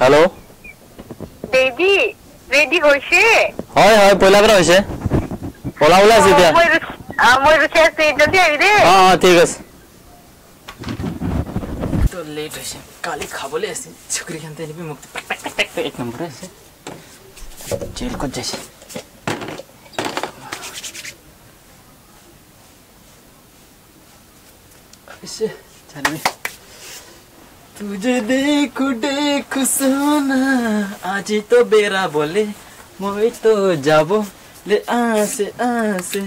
Hello baby ready হইছে? হয় হয় পোলা পইলা হইছে। পোলা ওলাব আছে এতিয়া। মই ৰখি আছে জলদি আহি দেই হ্যাঁ হ্যাঁ ঠিক আছে। তো লেট হইছে কালি খাবলে আছিল চুকুৰি খান তেনেকৈ মোক। এক নম্বর আছে। জেল কো যাইছে? জানিবি। तुझे देख देख सोना। आज तो बेरा बोले मोई तो जाबो। ले आसे आसे।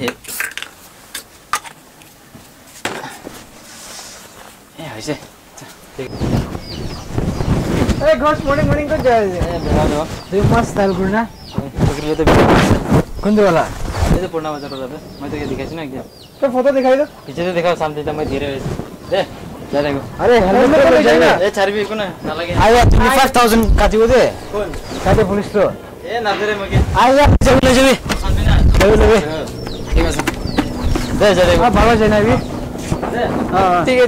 ए ऐसे। ए घोष मॉर्निंग मॉर्निंग को जाए? बेरा दो। दे मस्त दाल गुड़ना पकड़ लिए तो कुंद वाला? ये तो पूर्णा बाज़ार वाला मैं तो ये दिखाई ना एकदम तो फ़ोटो दिखाई दो। पीछे से दिखाओ सामने मैं धीरे दे। সামনে তো মই ধীরে হয়েছে দে যাই দেখো আরে হেলমেট লৈ যায় না এ ছাড়বি একো না নালাগে আইয়া তুমি 5000 কাটিব দে কোন কাটে পুলিশ তো এ নাদৰে মকে আইয়া যাবি লৈ যাবি সামনে না লৈ লবি ঠিক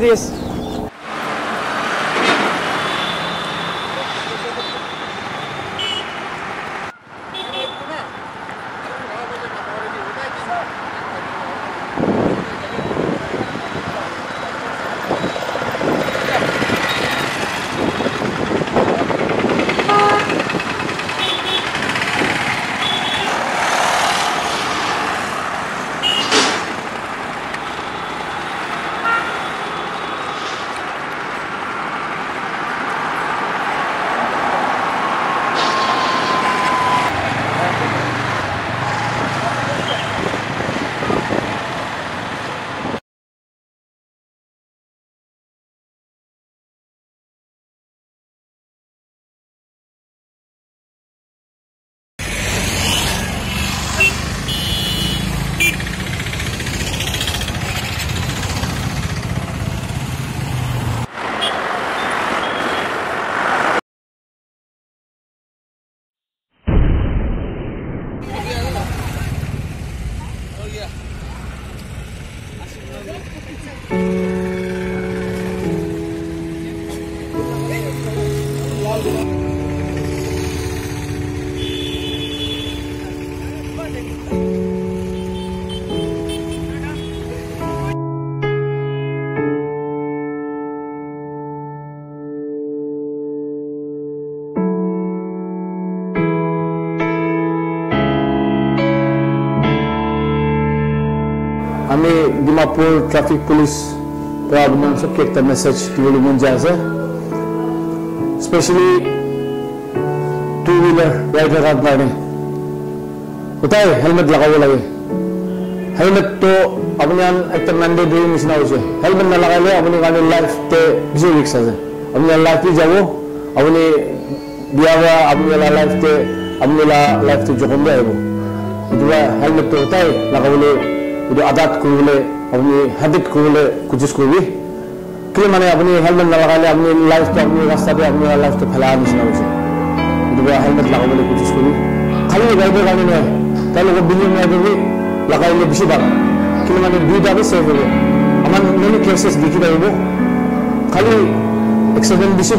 Ami 50 traffic police, pour avoir un message qui veut le monde. Specially two wheeler ride के साथ गाड़ी होता है हेलमेट लगाओ लगे हेलमेट तो अपने एक मैंडेटरी मिसना हो हेलमेट ना लगा ले अपनी गाड़ी लाइफ ते बिज़ी रिक्शा से अपने लाइफ भी जाओ अपने बिया हुआ अपने लाइफ ते अपने लाइफ ते जोखम भी आएगा इतना हेलमेट तो होता है लगा बोले आदत को बोले अपनी हदत को बोले कुछ इसको भी কিয় মানে আপুনি হেলমেট নালাগালে আপুনি লাইফটো আপুনি ৰাস্তাতে আপোনাৰ লাইফটো ফেলা নিচিনা হৈছে গতিকে হেলমেট লগাবলৈ কোচিছ কৰিবি খালি ৰাইডৰ কাৰণে নহয় তাৰ লগত বিলিয়ন ৰাইডৰ লগাইলে বেছি ভাল কিন্তু মানে দুইটাকে ছেভ হ'ব আমাৰ মেনি কেছেছ দেখি থাকিব খালি এক্সিডেণ্ট বেছি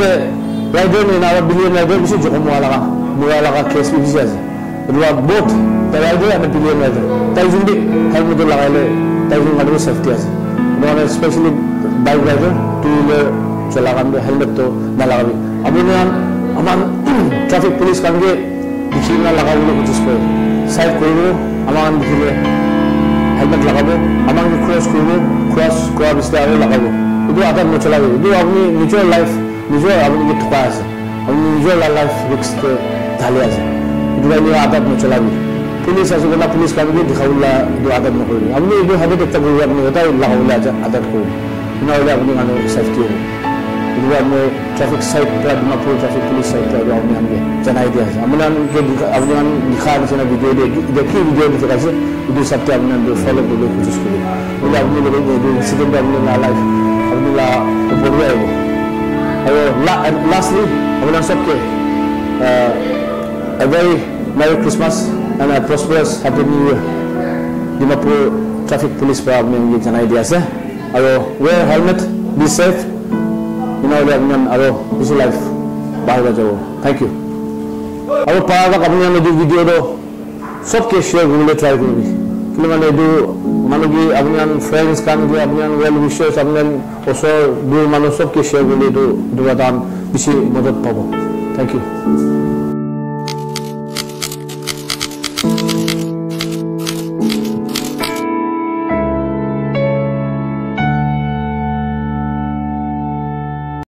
ৰাইডৰ নেই না বিলিয়ন ৰাইডৰ বেছি জখম হোৱা লগা মৰা লগা কেছ বেছি আছে গতিকে the rider and pillion rider তাই যোনটো হেলমেটটো লগাইলে তাই যোন মানুহৰ ছেফটি আছে মানে specially bike rider two wheeler চলাকাণ্ডে helmet তো না লাগাবি আমি আমার ট্রাফিক পুলিশ কানকে দেখি না লাগাবো করে সাইড করব আমার দেখিলে হেলমেট লাগাবো, আমাকে ক্রস করব ক্রস করার পিছলে আমি লাগাবো। এইটো আঘাত নচলাবি। এইটো আপুনি নিজৰ লাইফ নিজৰ আপুনি থকা আছে। আপুনি নিজৰ লাইফ ৰিক্স ঢালি আছে। এইটো কাৰণে আঘাত নচলাবি। পুলিচ আছে কোনোবা পুলিচ কামকে দেখাবলৈ এইটো আঘাত নকৰিবি। আপুনি এইটো হাতত একটা কৰিবি, আপুনি এটা লাগাবলৈ আঘাত কৰিবি। আপুনি মানুহ ছেফটি হ'ব আপুনি ট্ৰাফিক চাইড পৰা ডিমাপুৰ ট্ৰাফিক পুলিচ চাইড পৰা আপুনি আমাকে জনাই দিয়া আছে আপুনি আপুনি লিখা নিচিনা ভিডিঅ' এতিয়া কি ভিডিঅ' দি দেখাইছে এইটো হিচাপতে আপোনাৰ ফ'ল' কৰিবলৈ কোচিছ কৰিব গতিকে আপুনি লগত এইটো ইনচিডেণ্ট আপুনি আপুনি আহিব আৰু লাষ্টলি আপোনাৰ চবকে a very Merry Christmas and আপুনি আৰু ৱেৰ হেলমেট বি ছেফ তেনেহ'লে আপোনাৰ আৰু কিছু লাইফ বাঢ়িব যাব থেংক ইউ আৰু পাৰাক আপুনি এইটো ভিডিঅ'টো চবকে শ্বেয়াৰ কৰিবলৈ ট্ৰাই কৰিবি কিন্তু মানে এইটো মানে কি আপোনাৰ ফ্ৰেণ্ডছ কাৰণ কি আপোনাৰ ৱেল উইচাৰ্ছ আপোনাৰ ওচৰৰ দূৰ মানুহ চবকে শ্বেয়াৰ কৰিলে এইটো এইটো এটা বেছি মদত পাব থেংক ইউ